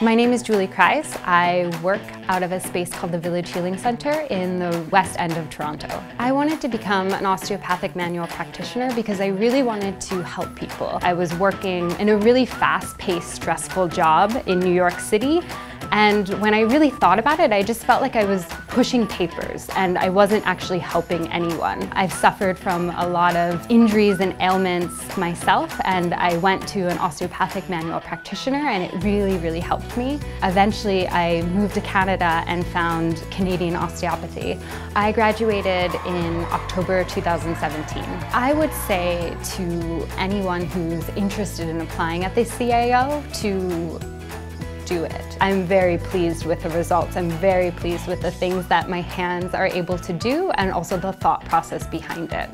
My name is Julie Krize. I work out of a space called the Village Healing Center in the west end of Toronto. I wanted to become an osteopathic manual practitioner because I really wanted to help people. I was working in a really fast-paced, stressful job in New York City and when I really thought about it, I just felt like I was pushing papers and I wasn't actually helping anyone. I've suffered from a lot of injuries and ailments myself and I went to an osteopathic manual practitioner and it really, really helped me. Eventually, I moved to Canada and found Canadian osteopathy. I graduated in October 2017. I would say to anyone who's interested in applying at the CAO to do it. I'm very pleased with the results. I'm very pleased with the things that my hands are able to do and also the thought process behind it.